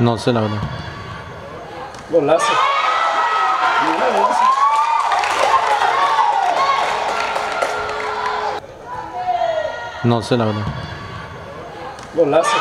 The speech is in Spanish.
No sé la verdad. Golazo. Golazo. No sé la verdad. Golazo.